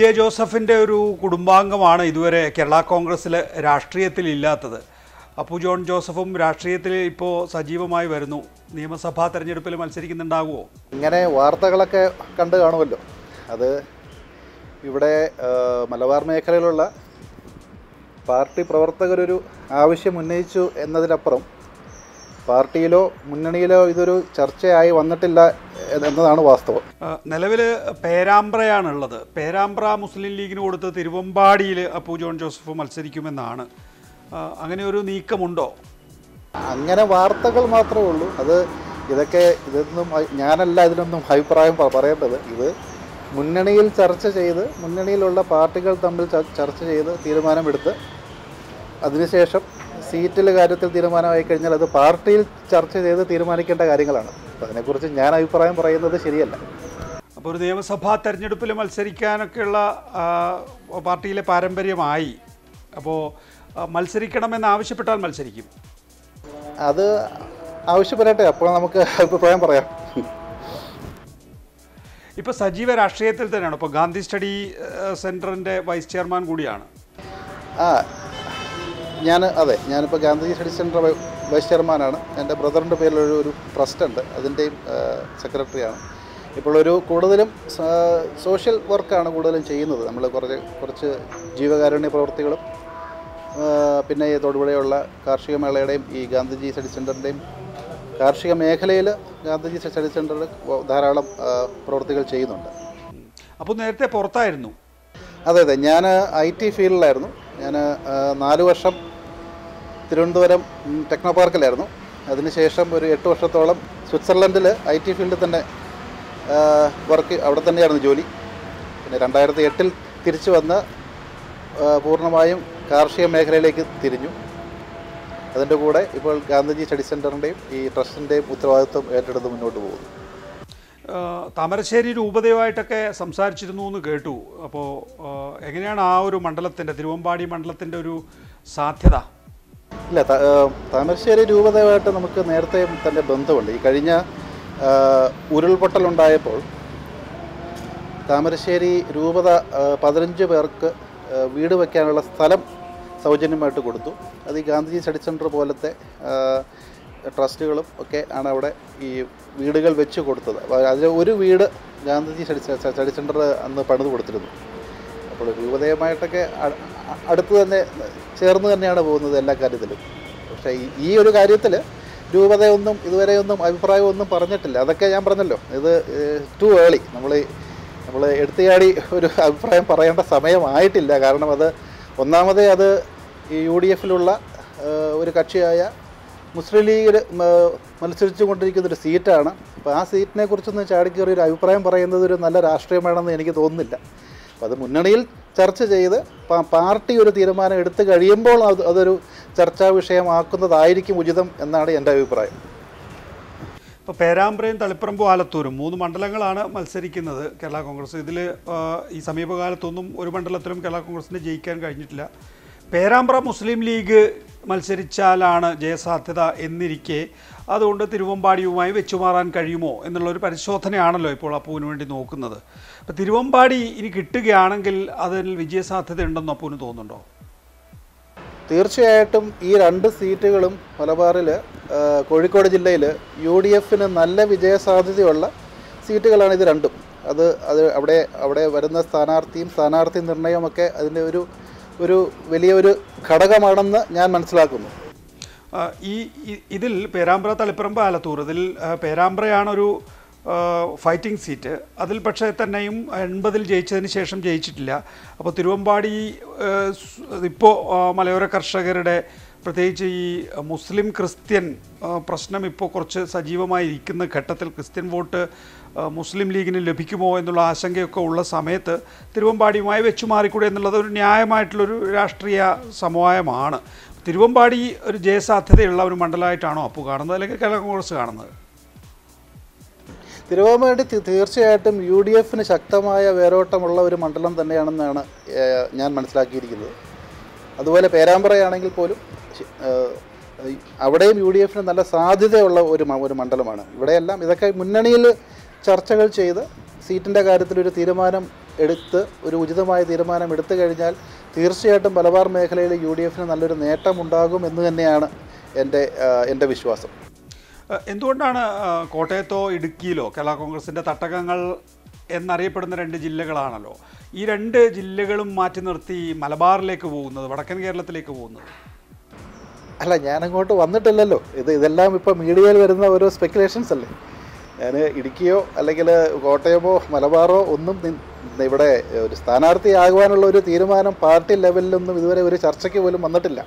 J ജോസഫിന്റെ ഒരു കുടുംബാംഗമാണ് ഇതുവരെ കേരള കോൺഗ്രസ്സിൽ രാഷ്ട്രീയത്തിൽ ഇല്ലാത്തത് അപ്പു ജോൺ ജോസഫും രാഷ്ട്രീയത്തിൽ ഇപ്പോൾ സജീവമായി വരുന്നു. നിയമസഭാ തെരഞ്ഞെടുപ്പിൽ മത്സരിക്കുന്നുണ്ടാകുമോ ഇങ്ങനെ വാർത്തകളൊക്കെ കണ്ടു കാണുമല്ലോ. അത് ഇവിടെ മലബാർ മേഖലയിലുള്ള പാർട്ടി പ്രവർത്തകരൊരു ആവശ്യം ഉന്നയിച്ചു എന്നതിനപ്പുറം പാർട്ടിയിലോ മുന്നണിയിലോ ഇതൊരു ചർച്ചയായി വന്നിട്ടില്ല എന്നതാണ് വാസ്തവം. നിലവിൽ പേരാമ്പ്രയാണുള്ളത്. പേരാമ്പ്ര മുസ്ലിം ലീഗിന് കൊടുത്ത് തിരുവമ്പാടിയിൽ അപ്പു ജോൺ ജോസഫ് മത്സരിക്കുമെന്നാണ്. അങ്ങനെ ഒരു നീക്കമുണ്ടോ? അങ്ങനെ വാർത്തകൾ മാത്രമേ ഉള്ളൂ. അത് ഇതൊക്കെ ഇതൊന്നും ഞാനല്ല ഇതിനൊന്നും അഭിപ്രായം പറയേണ്ടത്. ഇത് മുന്നണിയിൽ ചർച്ച ചെയ്ത് മുന്നണിയിലുള്ള പാർട്ടികൾ തമ്മിൽ ചർച്ച ചെയ്ത് തീരുമാനമെടുത്ത് അതിനുശേഷം സീറ്റിലെ കാര്യത്തിൽ തീരുമാനമായി കഴിഞ്ഞാൽ അത് പാർട്ടിയിൽ ചർച്ച ചെയ്ത് തീരുമാനിക്കേണ്ട കാര്യങ്ങളാണ്. അപ്പോൾ അതിനെക്കുറിച്ച് ഞാൻ അഭിപ്രായം പറയുന്നത് ശരിയല്ല. അപ്പോൾ ഒരു നിയമസഭാ തെരഞ്ഞെടുപ്പിൽ മത്സരിക്കാനൊക്കെയുള്ള പാർട്ടിയിലെ പാരമ്പര്യമായി. അപ്പോൾ മത്സരിക്കണമെന്ന് ആവശ്യപ്പെട്ടാൽ മത്സരിക്കും. അത് ആവശ്യപ്പെടട്ടെ അപ്പോൾ നമുക്ക് അഭിപ്രായം പറയാം. ഇപ്പോൾ സജീവ രാഷ്ട്രീയത്തിൽ തന്നെയാണ്. ഇപ്പോൾ ഗാന്ധി സ്റ്റഡി സെന്ററിന്റെ വൈസ് ചെയർമാൻ കൂടിയാണ്. ആ ഞാൻ അതെ ഞാനിപ്പോൾ ഗാന്ധിജി സ്റ്റഡി സെന്റർ വൈസ് ചെയർമാനാണ്. എന്റെ ബ്രദറിന്റെ പേരിലൊരു ഒരു ട്രസ്റ്റ് ഉണ്ട്. അതിന്റെയും സെക്രട്ടറിയാണ്. ഇപ്പോൾ ഒരു കൂടുതലും സോഷ്യൽ വർക്കാണ് കൂടുതലും ചെയ്യുന്നത്. നമ്മൾ കുറച്ച് കുറച്ച് ജീവകാരുണ്യ പ്രവർത്തികളും പിന്നെ ഈ തൊടുപുഴയുള്ള കാർഷിക മേളയുടെയും ഈ ഗാന്ധിജി സ്റ്റഡി സെന്ററിന്റെയും കാർഷിക മേഖലയിൽ ഗാന്ധിജി സ്റ്റഡി സെന്ററിൽ ധാരാളം പ്രവൃത്തികൾ ചെയ്യുന്നുണ്ട്. അപ്പോൾ നേരത്തെ പുറത്തായിരുന്നു? അതെ അതെ. ഞാൻ ഐ ടി ഫീൽഡിലായിരുന്നു. ഞാൻ നാല് വർഷം തിരുവനന്തപുരം ടെക്നോ പാർക്കിലായിരുന്നു അതിനുശേഷം ഒരു എട്ട് വർഷത്തോളം സ്വിറ്റ്സർലൻഡിൽ ഐ ടി ഫീൽഡിൽ തന്നെ വർക്ക് അവിടെ തന്നെയായിരുന്നു ജോലി. പിന്നെ രണ്ടായിരത്തി എട്ടിൽ തിരിച്ചു വന്ന് പൂർണമായും കാർഷിക മേഖലയിലേക്ക് തിരിഞ്ഞു. അതിന്റെ കൂടെ ഇപ്പോൾ ഗാന്ധിജി സ്റ്റഡി സെന്ററിന്റെയും ഈ ട്രസ്റ്റിന്റെയും ഉത്തരവാദിത്വം ഏറ്റെടുത്ത് മുന്നോട്ട് പോകുന്നു. താമരശ്ശേരി രൂപതയുമായിട്ടൊക്കെ സംസാരിച്ചിരുന്നു എന്ന് കേട്ടു. അപ്പോൾ എങ്ങനെയാണ് ആ ഒരു മണ്ഡലത്തിന്റെ തിരുവമ്പാടി മണ്ഡലത്തിന്റെ ഒരു സാധ്യത? ഇല്ല താമരശ്ശേരി രൂപതയുമായിട്ട് നമുക്ക് നേരത്തെ തന്നെ ബന്ധമുണ്ട്. ഈ കഴിഞ്ഞ ഉരുൾപൊട്ടലുണ്ടായപ്പോൾ താമരശ്ശേരി രൂപത പതിനഞ്ച് പേർക്ക് വീട് വയ്ക്കാനുള്ള സ്ഥലം സൗജന്യമായിട്ട് കൊടുത്തു. അത് ഈ ഗാന്ധിജി സ്റ്റഡി സെന്റർ പോലത്തെ ട്രസ്റ്റുകളും ഒക്കെ ആണ് അവിടെ ഈ വീടുകൾ വെച്ച് കൊടുത്തത്. അതിൽ ഒരു വീട് ഗാന്ധിജി സ്റ്റഡി സ്റ്റഡി സെന്റർ അന്ന് പണിത് കൊടുത്തിരുന്നു. അപ്പോൾ രൂപതയുമായിട്ടൊക്കെ അടുത്ത് തന്നെ ചേർന്ന് തന്നെയാണ് പോകുന്നത് എല്ലാ കാര്യത്തിലും. പക്ഷേ ഈ- ഒരു കാര്യത്തിൽ രൂപതയൊന്നും ഇതുവരെയൊന്നും അഭിപ്രായമൊന്നും പറഞ്ഞിട്ടില്ല. അതൊക്കെ ഞാൻ പറഞ്ഞല്ലോ. ഇത് ടു ഏളി നമ്മൾ നമ്മൾ എടുത്തുചാടി ഒരു അഭിപ്രായം പറയേണ്ട സമയമായിട്ടില്ല. കാരണം അത് ഒന്നാമതേ അത് ഈ യു ഡി എഫിലുള്ള ഒരു കക്ഷിയായ മുസ്ലിം ലീഗിൽ മത്സരിച്ചു കൊണ്ടിരിക്കുന്ന ഒരു സീറ്റാണ്. അപ്പോൾ ആ സീറ്റിനെ കുറിച്ചൊന്ന് ചാടിക്കേറി ഒരു അഭിപ്രായം പറയുന്നത് ഒരു നല്ല രാഷ്ട്രീയമാണെന്ന് എനിക്ക് തോന്നുന്നില്ല. അപ്പോൾ അത് മുന്നണിയിൽ ചർച്ച ചെയ്ത് പാർട്ടി ഒരു തീരുമാനം എടുത്തു കഴിയുമ്പോൾ അത് അതൊരു ചർച്ചാ വിഷയമാക്കുന്നതായിരിക്കും ഉചിതം എന്നാണ് എന്റെ അഭിപ്രായം. ഇപ്പോൾ പേരാമ്പ്രയും തളിപ്പറമ്പും ആലത്തൂരും മൂന്ന് മണ്ഡലങ്ങളാണ് മത്സരിക്കുന്നത് കേരള കോൺഗ്രസ്. ഇതിൽ ഈ സമീപകാലത്തൊന്നും ഒരു മണ്ഡലത്തിലും കേരള കോൺഗ്രസിന് ജയിക്കാൻ കഴിഞ്ഞിട്ടില്ല. പേരാമ്പ്ര മുസ്ലിം ലീഗ് മത്സരിച്ചാലാണ് ജയസാധ്യത എന്നിരിക്കെ അതുകൊണ്ട് തിരുവമ്പാടിയുമായി വെച്ചുമാറാൻ കഴിയുമോ എന്നുള്ളൊരു പരിശോധനയാണല്ലോ ഇപ്പോൾ അപ്പുവിന് വേണ്ടി നോക്കുന്നത്. അപ്പോൾ തിരുവമ്പാടി ഇനി കിട്ടുകയാണെങ്കിൽ അതിൽ വിജയസാധ്യത ഉണ്ടെന്ന് അപ്പുവിന് തോന്നുന്നുണ്ടോ? തീർച്ചയായിട്ടും ഈ രണ്ട് സീറ്റുകളും മലബാറിൽ കോഴിക്കോട് ജില്ലയിൽ യു ഡി എഫിന് നല്ല വിജയസാധ്യതയുള്ള സീറ്റുകളാണ് ഇത് രണ്ടും. അത് അത് അവിടെ അവിടെ വരുന്ന സ്ഥാനാർത്ഥിയും സ്ഥാനാർത്ഥി നിർണയമൊക്കെ അതിന്റെ ഒരു ഒരു വലിയൊരു ഘടകമാണെന്ന് ഞാൻ മനസ്സിലാക്കുന്നു. ഈ ഇതിൽ പേരാമ്പ്ര തളിപ്പറമ്പ് ആലത്തൂർ ഇതിൽ പേരാമ്പ്രയാണൊരു ഫൈറ്റിംഗ് സീറ്റ് അതിൽ പക്ഷേ തന്നെയും എൺപതിൽ ജയിച്ചതിന് ശേഷം ജയിച്ചിട്ടില്ല. അപ്പോൾ തിരുവമ്പാടി ഇപ്പോൾ മലയോര കർഷകരുടെ പ്രത്യേകിച്ച് ഈ മുസ്ലിം ക്രിസ്ത്യൻ പ്രശ്നം ഇപ്പോൾ കുറച്ച് സജീവമായി ഇരിക്കുന്ന ഘട്ടത്തിൽ ക്രിസ്ത്യൻ വോട്ട് മുസ്ലിം ലീഗിന് ലഭിക്കുമോ എന്നുള്ള ആശങ്കയൊക്കെ ഉള്ള സമയത്ത് തിരുവമ്പാടിയുമായി വെച്ചു മാറിക്കൂടെ എന്നുള്ളത് ഒരു ന്യായമായിട്ടുള്ളൊരു രാഷ്ട്രീയ സമവായമാണ്. തിരുവമ്പാടി ഒരു ജയസാധ്യതയുള്ള ഒരു മണ്ഡലമായിട്ടാണോ അപ്പു കാണുന്നത്? അല്ലെങ്കിൽ കേരള കോൺഗ്രസ് കാണുന്നത്? തിരുവമ്പാടി തീർച്ചയായിട്ടും യു ഡി എഫിന് ശക്തമായ വേരോട്ടമുള്ള ഒരു മണ്ഡലം തന്നെയാണെന്നാണ് ഞാൻ മനസ്സിലാക്കിയിരിക്കുന്നത്. അതുപോലെ പേരാമ്പ്രയാണെങ്കിൽ പോലും അവിടെയും യു ഡി എഫിന് നല്ല സാധ്യതയുള്ള ഒരു ഒരു മണ്ഡലമാണ്. ഇവിടെയെല്ലാം ഇതൊക്കെ മുന്നണിയിൽ ചർച്ചകൾ ചെയ്ത് സീറ്റിന്റെ കാര്യത്തിൽ ഒരു തീരുമാനം എടുത്ത് ഒരു ഉചിതമായ തീരുമാനം എടുത്തു കഴിഞ്ഞാൽ തീർച്ചയായിട്ടും മലബാർ മേഖലയിൽ യു ഡി എഫിന് നല്ലൊരു നേട്ടമുണ്ടാകും എന്ന് തന്നെയാണ് എന്റെ എന്റെ വിശ്വാസം. എന്തുകൊണ്ടാണ് കോട്ടയത്തോ ഇടുക്കിയിലോ കേരള കോൺഗ്രസിന്റെ തട്ടകങ്ങൾ എന്നറിയപ്പെടുന്ന രണ്ട് ജില്ലകളാണല്ലോ? ഈ രണ്ട് ജില്ലകളും മാറ്റി നിർത്തി മലബാറിലേക്ക് പോകുന്നത് വടക്കൻ കേരളത്തിലേക്ക് പോകുന്നത്? അല്ല ഞാനങ്ങോട്ട് വന്നിട്ടില്ലല്ലോ. ഇത് ഇതെല്ലാം ഇപ്പോൾ മീഡിയയിൽ വരുന്ന ഓരോ സ്പെക്കുലേഷൻസ് അല്ലേ? ഞാൻ ഇടുക്കിയോ അല്ലെങ്കിൽ കോട്ടയമോ മലബാറോ ഒന്നും ഇവിടെ ഒരു സ്ഥാനാർത്ഥിയാകുവാനുള്ള ഒരു തീരുമാനം പാർട്ടി ലെവലിലൊന്നും ഇതുവരെ ഒരു ചർച്ചയ്ക്ക് പോലും വന്നിട്ടില്ല.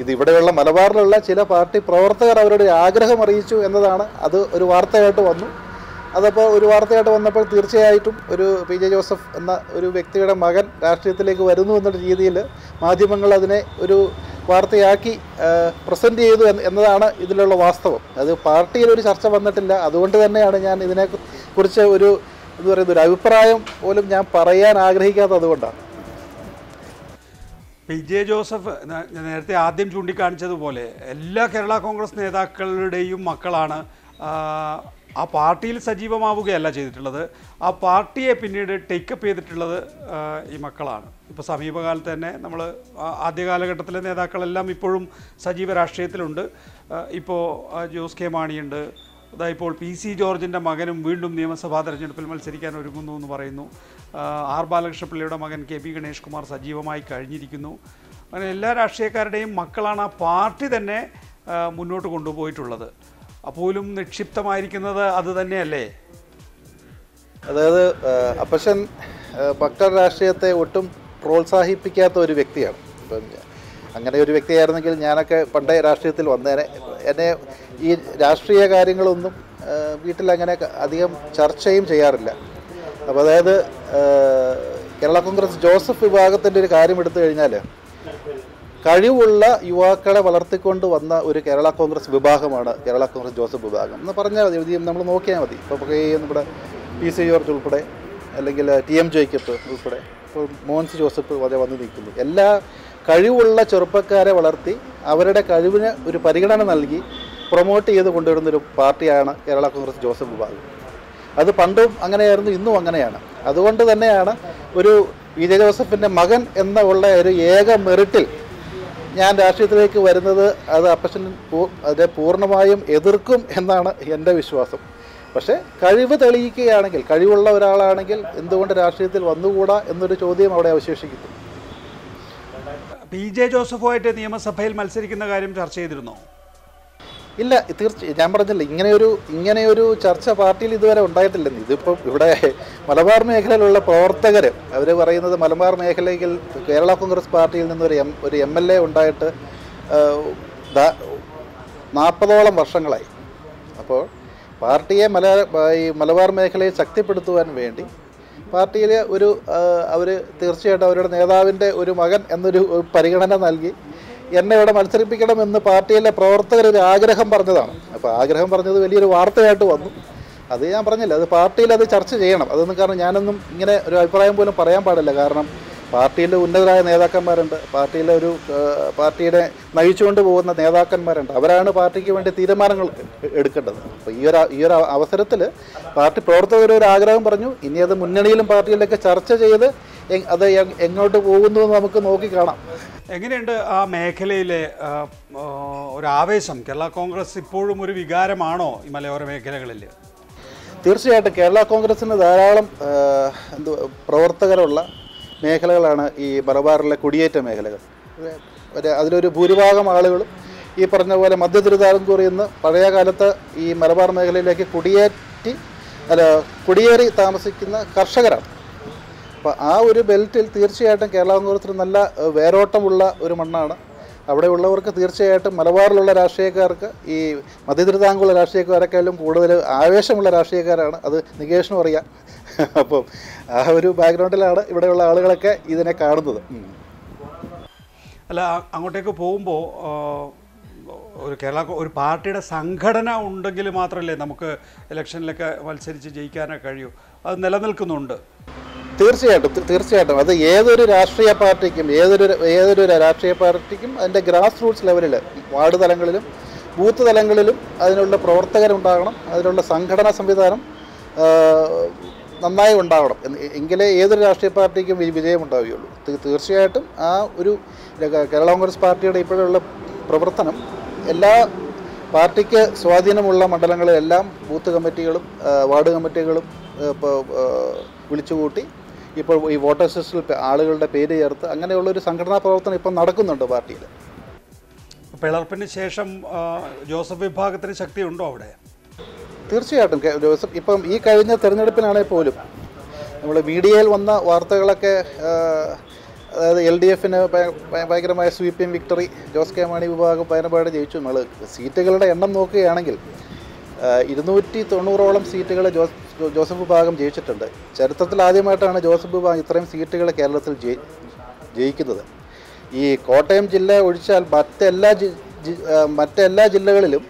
ഇത് ഇവിടെയുള്ള മലബാറിലുള്ള ചില പാർട്ടി പ്രവർത്തകർ അവരുടെ ആഗ്രഹം അറിയിച്ചു എന്നതാണ്. അത് ഒരു വാർത്തയായിട്ട് വന്നു. അതപ്പോൾ ഒരു വാർത്തയായിട്ട് വന്നപ്പോൾ തീർച്ചയായിട്ടും ഒരു പി ജെ ജോസഫ് എന്ന ഒരു വ്യക്തിയുടെ മകൻ രാഷ്ട്രീയത്തിലേക്ക് വരുന്നു എന്നുള്ള രീതിയിൽ മാധ്യമങ്ങൾ അതിനെ ഒരു വാർത്തയാക്കി പ്രസന്റ് ചെയ്തു എന്നതാണ് ഇതിലുള്ള വാസ്തവം. അത് പാർട്ടിയിൽ ഒരു ചർച്ച വന്നിട്ടില്ല. അതുകൊണ്ട് തന്നെയാണ് ഞാൻ ഇതിനെ കുറിച്ച് ഒരു എന്ന് പറയുന്ന ഒരു അഭിപ്രായം പോലും ഞാൻ പറയാൻ ആഗ്രഹിക്കാത്തത് അതുകൊണ്ടാണ്. പി ജെ ജോസഫ് നേരത്തെ ആദ്യം ചൂണ്ടിക്കാണിച്ചതുപോലെ എല്ലാ കേരള കോൺഗ്രസ് നേതാക്കളുടെയും മക്കളാണ്. ആ, പാർട്ടിയിൽ സജീവമാവുകയല്ല ചെയ്തിട്ടുള്ളത്. ആ പാർട്ടിയെ പിന്നീട് ടേക്കപ്പ് ചെയ്തിട്ടുള്ളത് ഈ മക്കളാണ്. ഇപ്പോൾ സമീപകാലത്ത് തന്നെ നമ്മൾ ആദ്യ കാലഘട്ടത്തിലെ നേതാക്കളെല്ലാം ഇപ്പോഴും സജീവ രാഷ്ട്രീയത്തിലുണ്ട്. ഇപ്പോൾ ജോസ് കെ മാണിയുണ്ട്. അതാ ഇപ്പോൾ പി സി ജോർജിന്റെ മകനും വീണ്ടും നിയമസഭാ തെരഞ്ഞെടുപ്പിൽ മത്സരിക്കാൻ ഒരുങ്ങുന്നു എന്ന് പറയുന്നു. ആർ ബാലകൃഷ്ണപിള്ളയുടെ മകൻ കെ പി ഗണേഷ് കുമാർ സജീവമായി കഴിഞ്ഞിരിക്കുന്നു. അങ്ങനെ എല്ലാ രാഷ്ട്രീയക്കാരുടെയും മക്കളാണ് ആ പാർട്ടി തന്നെ മുന്നോട്ട് കൊണ്ടുപോയിട്ടുള്ളത്. അപ്പോലും നിക്ഷിപ്തമായിരിക്കുന്നത് അത് തന്നെയല്ലേ? അതായത് അപ്പശൻ ഭക്തർ രാഷ്ട്രീയത്തെ ഒട്ടും പ്രോത്സാഹിപ്പിക്കാത്ത ഒരു വ്യക്തിയാണ്. ഇപ്പം അങ്ങനെ ഒരു വ്യക്തിയായിരുന്നെങ്കിൽ ഞാനൊക്കെ പണ്ടേ രാഷ്ട്രീയത്തിൽ വന്നേനെ. എന്നെ ഈ രാഷ്ട്രീയ കാര്യങ്ങളൊന്നും വീട്ടിൽ അങ്ങനെ അധികം ചർച്ചയും ചെയ്യാറില്ല. അപ്പോൾ അതായത് കേരള കോൺഗ്രസ് ജോസഫ് വിഭാഗത്തിന്റെ ഒരു കാര്യം എടുത്തു കഴിഞ്ഞാൽ കഴിവുള്ള യുവാക്കളെ വളർത്തിക്കൊണ്ട് വന്ന ഒരു കേരള കോൺഗ്രസ് വിഭാഗമാണ് കേരള കോൺഗ്രസ് ജോസഫ് വിഭാഗം. എന്ന് പറഞ്ഞാൽ മതി നമ്മൾ നോക്കിയാൽ മതി. ഇപ്പോൾ നമ്മുടെ പി സി ജോർജ് ഉൾപ്പെടെ അല്ലെങ്കിൽ ടി എം ജേക്കബ് ഉൾപ്പെടെ ഇപ്പോൾ മോൻസ് ജോസഫ് വരെ വന്ന് നിൽക്കുന്നു. എല്ലാ കഴിവുള്ള ചെറുപ്പക്കാരെ വളർത്തി അവരുടെ കഴിവിന് ഒരു പരിഗണന നൽകി പ്രൊമോട്ട് ചെയ്ത് കൊണ്ടുവരുന്നൊരു പാർട്ടിയാണ് കേരള കോൺഗ്രസ് ജോസഫ് വിഭാഗം. അത് പണ്ടും അങ്ങനെയായിരുന്നു ഇന്നും അങ്ങനെയാണ്. അതുകൊണ്ട് തന്നെയാണ് ഒരു വി ജെ ജോസഫിന്റെ മകൻ എന്ന ഉള്ള ഒരു ഏക മെറിറ്റിൽ ഞാൻ രാഷ്ട്രീയത്തിലേക്ക് വരുന്നത് അത് അപ്പച്ചൻ അതിനെ പൂർണമായും എതിർക്കും എന്നാണ് എന്റെ വിശ്വാസം. പക്ഷേ കഴിവ് തെളിയിക്കുകയാണെങ്കിൽ കഴിവുള്ള ഒരാളാണെങ്കിൽ എന്തുകൊണ്ട് രാഷ്ട്രീയത്തിൽ വന്നുകൂടാ എന്നൊരു ചോദ്യം അവിടെ അവശേഷിക്കുന്നു. പി ജെ ജോസഫുമായിട്ട് നിയമസഭയിൽ മത്സരിക്കുന്ന കാര്യം ചർച്ച ചെയ്തിരുന്നോ? ഇല്ല തീർച്ചയായും ഞാൻ പറഞ്ഞില്ല ഇങ്ങനെയൊരു ഇങ്ങനെയൊരു ചർച്ച പാർട്ടിയിൽ ഇതുവരെ ഉണ്ടായിട്ടില്ലെന്ന്. ഇതിപ്പം ഇവിടെ മലബാർ മേഖലയിലുള്ള പ്രവർത്തകർ അവർ പറയുന്നത് മലബാർ മേഖലയിൽ കേരള കോൺഗ്രസ് പാർട്ടിയിൽ നിന്നൊരു എം ഒരു എം എൽ എ ഉണ്ടായിട്ട് നാൽപ്പതോളം വർഷങ്ങളായി. അപ്പോൾ പാർട്ടിയെ മല ഈ മലബാർ മേഖലയെ ശക്തിപ്പെടുത്തുവാൻ വേണ്ടി പാർട്ടിയിലെ ഒരു അവർ തീർച്ചയായിട്ടും അവരുടെ നേതാവിന്റെ ഒരു മകൻ എന്നൊരു പരിഗണന നൽകി എന്നെ ഇവിടെ മത്സരിപ്പിക്കണമെന്ന് പാർട്ടിയിലെ പ്രവർത്തകർ ഒരു ആഗ്രഹം പറഞ്ഞതാണ്. അപ്പോൾ ആഗ്രഹം പറഞ്ഞത് വലിയൊരു വാർത്തയായിട്ട് വന്നു. അത് ഞാൻ പറഞ്ഞില്ല അത് പാർട്ടിയിൽ അത് ചർച്ച ചെയ്യണം. അതൊന്നും കാരണം ഞാനൊന്നും ഇങ്ങനെ ഒരു അഭിപ്രായം പോലും പറയാൻ പാടില്ല. കാരണം പാർട്ടിയിലെ ഉന്നതരായ നേതാക്കന്മാരുണ്ട് പാർട്ടിയിലെ ഒരു പാർട്ടിയുടെ നയിച്ചുകൊണ്ട് പോകുന്ന നേതാക്കന്മാരുണ്ട്. അവരാണ് പാർട്ടിക്ക് വേണ്ടി തീരുമാനങ്ങൾ എടുക്കേണ്ടത്. അപ്പോൾ ഈ ഒരു ഈ ഒരു അവസരത്തിൽ പാർട്ടി പ്രവർത്തകർ ഒരു ആഗ്രഹം പറഞ്ഞു. ഇനി അത് മുന്നണിയിലും പാർട്ടിയിലൊക്കെ ചർച്ച ചെയ്ത് അത് എങ്ങോട്ട് പോകുന്നു എന്ന് നമുക്ക് നോക്കി കാണാം. എങ്ങനെയുണ്ട് ആ മേഖലയിലെ ഒരു ആവേശം കേരള കോൺഗ്രസ് ഇപ്പോഴും ഒരു വികാരമാണോ ഈ മലയോര മേഖലകളിൽ തീർച്ചയായിട്ടും കേരള കോൺഗ്രസിന് ധാരാളം എന്തു പ്രവർത്തകരുള്ള മേഖലകളാണ് ഈ മലബാറിലെ കുടിയേറ്റ മേഖലകൾ. അതിലൊരു ഭൂരിഭാഗം ആളുകളും ഈ പറഞ്ഞ പോലെ മധ്യ തിരുവിതാംകൂറിൽ നിന്ന് പഴയ കാലത്ത് ഈ മലബാർ മേഖലയിലേക്ക് കുടിയേറ്റി അല്ല കുടിയേറി താമസിക്കുന്ന കർഷകരാണ്. അപ്പോൾ ആ ഒരു ബെൽറ്റിൽ തീർച്ചയായിട്ടും കേരള കോൺഗ്രസിന് നല്ല വേരോട്ടമുള്ള ഒരു മണ്ണാണ്. അവിടെയുള്ളവർക്ക് തീർച്ചയായിട്ടും മലബാറിലുള്ള രാഷ്ട്രീയക്കാർക്ക് ഈ മധ്യതിരുതാംകുള്ള രാഷ്ട്രീയക്കാരെക്കാളും കൂടുതൽ ആവേശമുള്ള രാഷ്ട്രീയക്കാരാണ്. അത് നികേഷനും അറിയാം. അപ്പം ആ ഒരു ബാക്ക്ഗ്രൗണ്ടിലാണ് ഇവിടെയുള്ള ആളുകളൊക്കെ ഇതിനെ കാണുന്നത്. അല്ല അങ്ങോട്ടേക്ക് പോകുമ്പോൾ ഒരു കേരള ഒരു പാർട്ടിയുടെ സംഘടന ഉണ്ടെങ്കിൽ മാത്രമല്ലേ നമുക്ക് ഇലക്ഷനിലൊക്കെ മത്സരിച്ച് ജയിക്കാനൊക്കെ കഴിയൂ. അത് നിലനിൽക്കുന്നുണ്ട്. തീർച്ചയായിട്ടും തീ- തീർച്ചയായിട്ടും. അത് ഏതൊരു രാഷ്ട്രീയ പാർട്ടിക്കും ഏതൊരു ഏതൊരു രാഷ്ട്രീയ പാർട്ടിക്കും അതിന്റെ ഗ്രാസ് റൂട്ട്സ് ലെവലിൽ വാർഡ് തലങ്ങളിലും ബൂത്ത് തലങ്ങളിലും അതിനുള്ള പ്രവർത്തകരുണ്ടാകണം അതിനുള്ള സംഘടനാ സംവിധാനം ആ, നന്നായി ഉണ്ടാവണം. എന്ന് എങ്കിലേ ഏതൊരു രാഷ്ട്രീയ പാർട്ടിക്കും വി- വിജയം ഉണ്ടാവുകയുള്ളൂ. തീ- തീർച്ചയായിട്ടും ആ ഒരു ര- കേരള കോൺഗ്രസ് പാർട്ടിയുടെ ഇപ്പോഴുള്ള പ്രവർത്തനം എല്ലാ പാർട്ടിക്ക് സ്വാധീനമുള്ള മണ്ഡലങ്ങളിലെല്ലാം ബൂത്ത് കമ്മിറ്റികളും ആ, വാർഡ് കമ്മിറ്റികളും ആ, ഇപ്പോൾ ആ, വിളിച്ചുകൂട്ടി ഇപ്പോൾ ഈ വോട്ടർ ലിസ്റ്റിൽ ആളുകളുടെ പേര് ചേർത്ത് അങ്ങനെയുള്ളൊരു സംഘടനാ പ്രവർത്തനം ഇപ്പം നടക്കുന്നുണ്ട് പാർട്ടിയിൽ. പിളർപ്പിന് ശേഷം ജോസഫ് വിഭാഗത്തിന് ശക്തിയുണ്ടോ അവിടെ? തീർച്ചയായിട്ടും. ജോസഫ് ഇപ്പം ഈ കഴിഞ്ഞ തെരഞ്ഞെടുപ്പിനാണെങ്കിൽ പോലും നമ്മൾ മീഡിയയിൽ വന്ന വാർത്തകളൊക്കെ അതായത് എൽ ഡി എഫിന് ഭയങ്കരമായ sweeping victory Jose K Mani വിഭാഗം പയനപാട് ജയിച്ചു. നമ്മൾ സീറ്റുകളുടെ എണ്ണം നോക്കുകയാണെങ്കിൽ ഇരുന്നൂറ്റി തൊണ്ണൂറോളം സീറ്റുകൾ ജോസ് ജോസഫ് വിഭാഗം ജയിച്ചിട്ടുണ്ട്. ചരിത്രത്തിൽ ആദ്യമായിട്ടാണ് ജോസഫ് വിഭാഗം ഇത്രയും സീറ്റുകൾ കേരളത്തിൽ ജയി ജയിക്കുന്നത്. ഈ കോട്ടയം ജില്ല ഒഴിച്ചാൽ മറ്റെല്ലാ മറ്റെല്ലാ ജില്ലകളിലും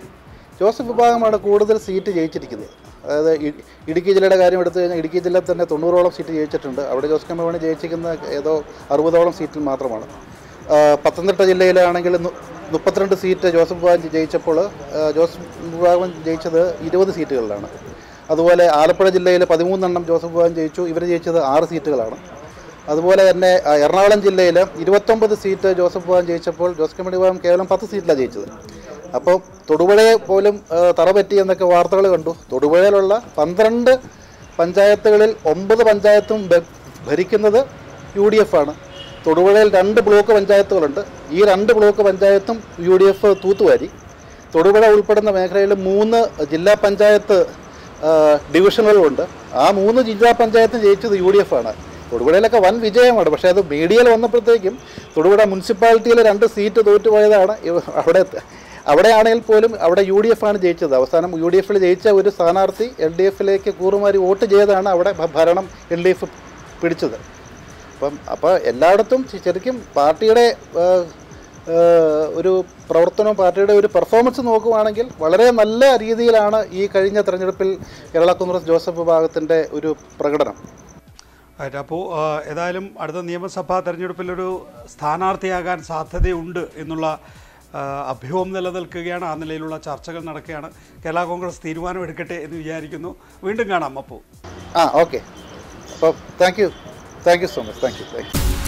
ജോസഫ് വിഭാഗമാണ് കൂടുതൽ സീറ്റ് ജയിച്ചിരിക്കുന്നത്. അതായത് ഇടുക്കി ജില്ലയുടെ കാര്യം എടുത്തു കഴിഞ്ഞാൽ ഇടുക്കി ജില്ല തന്നെ തൊണ്ണൂറോളം സീറ്റ് ജയിച്ചിട്ടുണ്ട്. അവിടെ ജോസ് കെ മണി ജയിച്ചിരിക്കുന്ന ഏതോ അറുപതോളം സീറ്റിൽ മാത്രമാണ്. പത്തനംതിട്ട ജില്ലയിലാണെങ്കിൽ മുപ്പത്തിരണ്ട് സീറ്റ് ജോസഫ് വിഭാഗം ജയിച്ചപ്പോൾ ജോസഫ് വിഭാഗം ജയിച്ചത് ഇരുപത് സീറ്റുകളിലാണ്. അതുപോലെ ആലപ്പുഴ ജില്ലയിൽ പതിമൂന്നെണ്ണം ജോസഫ് വിഭാഗം ജയിച്ചു. ഇവർ ജയിച്ചത് ആറ് സീറ്റുകളാണ്. അതുപോലെ തന്നെ എറണാകുളം ജില്ലയിൽ ഇരുപത്തൊമ്പത് സീറ്റ് ജോസഫ് വിഭാഗം ജയിച്ചപ്പോൾ ജോസ് കെ മാണി വിഭാഗം കേവലം പത്ത് സീറ്റിലാണ് ജയിച്ചത്. അപ്പോൾ തൊടുപുഴയെ പോലും തറ പറ്റി എന്നൊക്കെ വാർത്തകൾ കണ്ടു. തൊടുപുഴയിലുള്ള പന്ത്രണ്ട് പഞ്ചായത്തുകളിൽ ഒമ്പത് പഞ്ചായത്തും ഭരിക്കുന്നത് യു ഡി എഫ് ആണ്. തൊടുപുഴയിൽ രണ്ട് ബ്ലോക്ക് പഞ്ചായത്തുകളുണ്ട്. ഈ രണ്ട് ബ്ലോക്ക് പഞ്ചായത്തും യു ഡി എഫ് തൂത്തുവാരി. തൊടുപുഴ ഉൾപ്പെടുന്ന മേഖലയിൽ മൂന്ന് ജില്ലാ പഞ്ചായത്ത് ഡിവിഷനുകളുണ്ട്. ആ മൂന്ന് ജില്ലാ പഞ്ചായത്തും ജയിച്ചത് യു ഡി എഫ് ആണ്. തൊടുപുഴയിലൊക്കെ വൻ വിജയമാണ്. പക്ഷേ അത് മീഡിയയിൽ വന്നപ്പോഴത്തേക്കും തൊടുപുഴ മുനിസിപ്പാലിറ്റിയിലെ രണ്ട് സീറ്റ് തോറ്റുപോയതാണ്. അവിടെ അവിടെ അവിടെയാണെങ്കിൽ പോലും അവിടെ യു ഡി എഫ് ആണ് ജയിച്ചത്. അവസാനം യു ഡി എഫിൽ ജയിച്ച ഒരു സ്ഥാനാർത്ഥി എൽ ഡി എഫിലേക്ക് കൂറുമാരി വോട്ട് ചെയ്താണ് അവിടെ ഭരണം എൽ ഡി എഫ് പിടിച്ചത്. അപ്പം അപ്പോൾ എല്ലായിടത്തും ശരിക്കും പാർട്ടിയുടെ ഒരു പ്രവർത്തനവും പാർട്ടിയുടെ ഒരു പെർഫോമൻസ് നോക്കുകയാണെങ്കിൽ വളരെ നല്ല രീതിയിലാണ് ഈ കഴിഞ്ഞ തെരഞ്ഞെടുപ്പിൽ കേരള കോൺഗ്രസ് ജോസഫ് വിഭാഗത്തിന്റെ ഒരു പ്രകടനം. അപ്പോൾ ഏതായാലും അടുത്ത നിയമസഭാ തെരഞ്ഞെടുപ്പിലൊരു സ്ഥാനാർത്ഥിയാകാൻ സാധ്യതയുണ്ട് എന്നുള്ള അഭ്യൂഹം നിലനിൽക്കുകയാണ്. ആ നിലയിലുള്ള ചർച്ചകൾ നടക്കുകയാണ്. കേരള കോൺഗ്രസ് തീരുമാനമെടുക്കട്ടെ എന്ന് വിചാരിക്കുന്നു. വീണ്ടും കാണാം. അപ്പോൾ ആ ഓക്കെ. അപ്പോൾ thank you. Thank you so much. Thank you. Thank you.